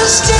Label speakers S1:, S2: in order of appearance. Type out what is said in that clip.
S1: understand.